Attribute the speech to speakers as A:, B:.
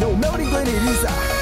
A: No, melody Glenn, it is I.